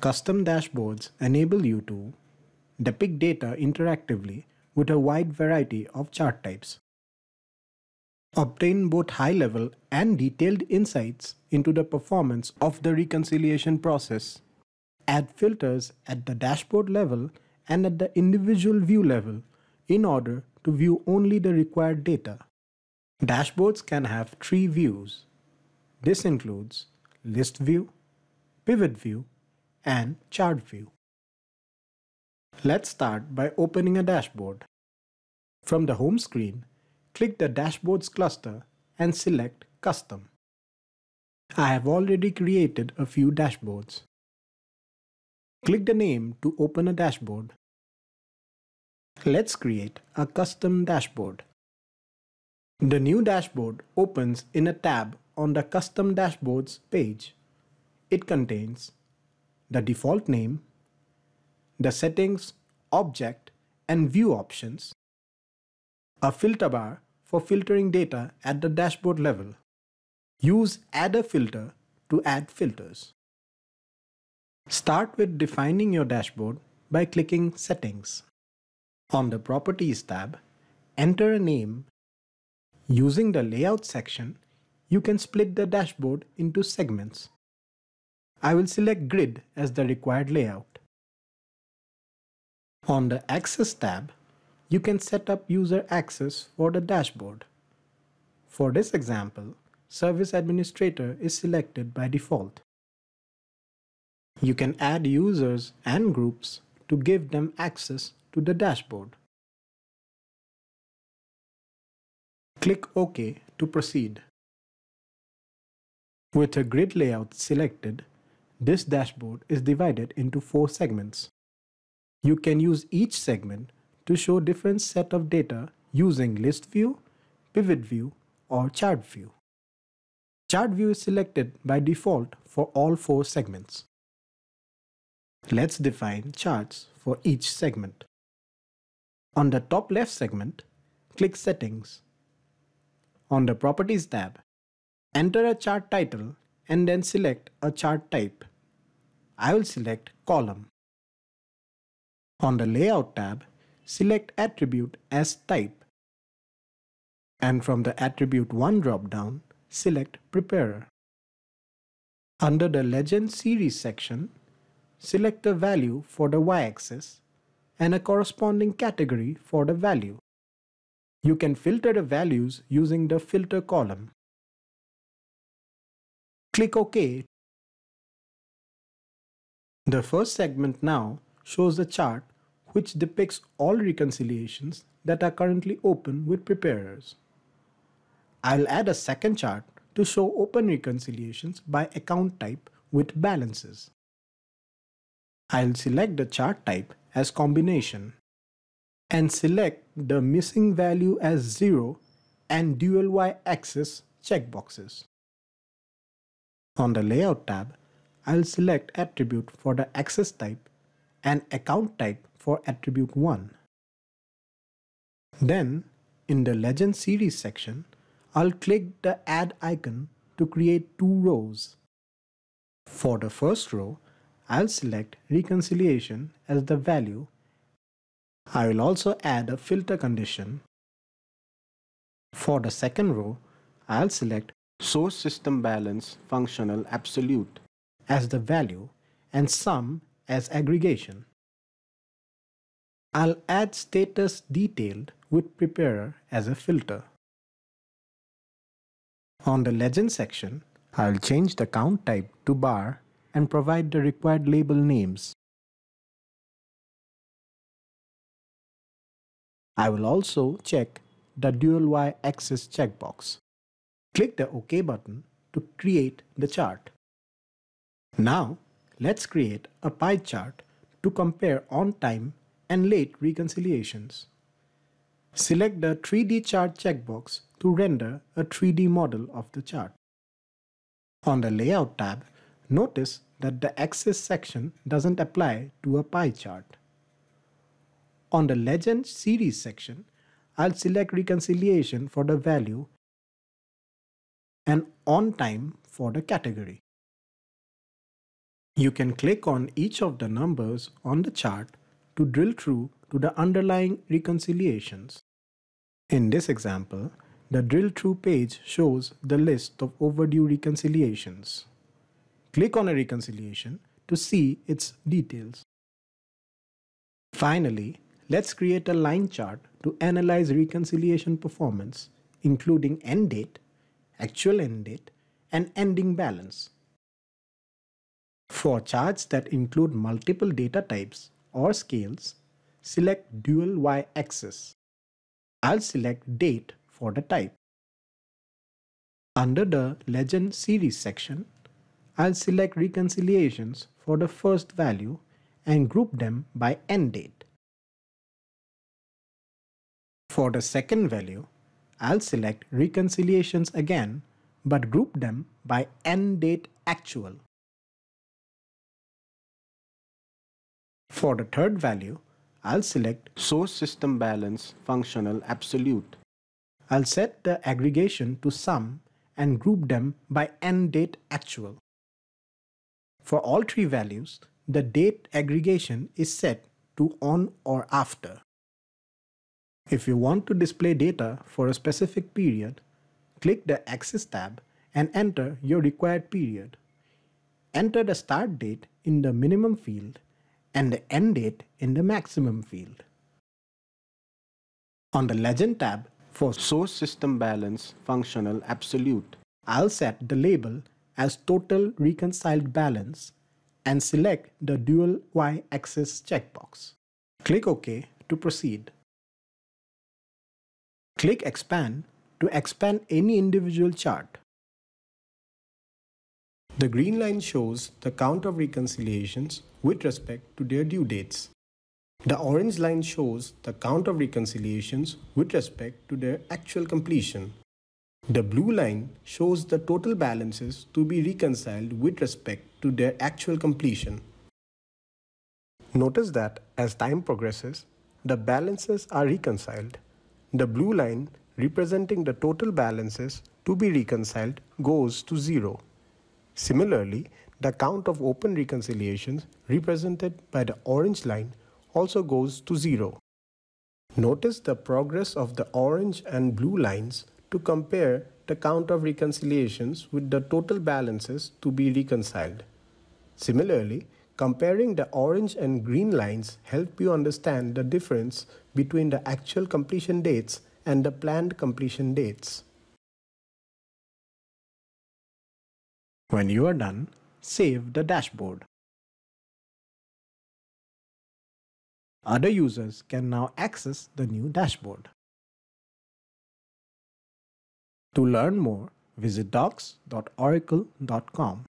Custom dashboards enable you to depict data interactively with a wide variety of chart types. Obtain both high-level and detailed insights into the performance of the reconciliation process. Add filters at the dashboard level and at the individual view level in order to view only the required data. Dashboards can have three views. This includes list view, pivot view, and chart view. Let's start by opening a dashboard. From the home screen, click the Dashboards cluster and select Custom. I have already created a few dashboards. Click the name to open a dashboard. Let's create a custom dashboard. The new dashboard opens in a tab on the Custom Dashboards page. It contains the default name, the settings, object, and view options, a filter bar for filtering data at the dashboard level. Use Add a Filter to add filters. Start with defining your dashboard by clicking Settings. On the Properties tab, enter a name. Using the Layout section, you can split the dashboard into segments. I will select Grid as the required layout. On the Access tab, you can set up user access for the dashboard. For this example, Service Administrator is selected by default. You can add users and groups to give them access to the dashboard. Click OK to proceed. With a grid layout selected, this dashboard is divided into four segments. You can use each segment to show different set of data using list view, pivot view, or chart view. Chart view is selected by default for all four segments. Let's define charts for each segment. On the top left segment, click Settings. On the Properties tab, enter a chart title and then select a chart type. I will select Column. On the Layout tab, select Attribute as Type. And from the Attribute 1 drop-down, select Preparer. Under the Legend Series section, select a value for the y-axis and a corresponding category for the value. You can filter the values using the Filter column. Click OK. The first segment now shows a chart which depicts all reconciliations that are currently open with preparers. I'll add a second chart to show open reconciliations by account type with balances. I'll select the chart type as combination and select the missing value as 0 and dual y-axis checkboxes. On the Layout tab, I'll select attribute for the axis type and account type for attribute 1. Then, in the Legend Series section, I'll click the Add icon to create two rows. For the first row, I'll select reconciliation as the value. I will also add a filter condition. For the second row, I'll select source system balance functional absolute as the value and sum as aggregation. I'll add status detailed with preparer as a filter. On the legend section, I'll change the count type to bar and provide the required label names. I will also check the dual y-axis checkbox. Click the OK button to create the chart. Now, let's create a pie chart to compare on-time and late reconciliations. Select the 3D chart checkbox to render a 3D model of the chart. On the Layout tab, notice that the axis section doesn't apply to a pie chart. On the Legend Series section, I'll select reconciliation for the value and on time for the category. You can click on each of the numbers on the chart to drill through to the underlying reconciliations. In this example, the drill through page shows the list of overdue reconciliations. Click on a reconciliation to see its details. Finally, let's create a line chart to analyze reconciliation performance, including end date, actual end date, and ending balance. For charts that include multiple data types or scales, select dual y-axis. I'll select date for the type. Under the Legend Series section, I'll select reconciliations for the first value and group them by end date. For the second value, I'll select reconciliations again but group them by end date actual. For the third value, I'll select Source System Balance Functional Absolute. I'll set the aggregation to sum and group them by end date actual. For all three values, the date aggregation is set to on or after. If you want to display data for a specific period, click the Axis tab and enter your required period. Enter the start date in the minimum field and the end date in the maximum field. On the Legend tab, for Source System Balance Functional Absolute, I'll set the label as Total Reconciled Balance and select the Dual Y-axis checkbox. Click OK to proceed. Click Expand to expand any individual chart. The green line shows the count of reconciliations with respect to their due dates. The orange line shows the count of reconciliations with respect to their actual completion. The blue line shows the total balances to be reconciled with respect to their actual completion. Notice that as time progresses, the balances are reconciled. The blue line representing the total balances to be reconciled goes to zero. Similarly, the count of open reconciliations represented by the orange line also goes to zero. Notice the progress of the orange and blue lines to compare the count of reconciliations with the total balances to be reconciled. Similarly, comparing the orange and green lines help you understand the difference between the actual completion dates and the planned completion dates. When you are done, save the dashboard. Other users can now access the new dashboard. To learn more, visit docs.oracle.com.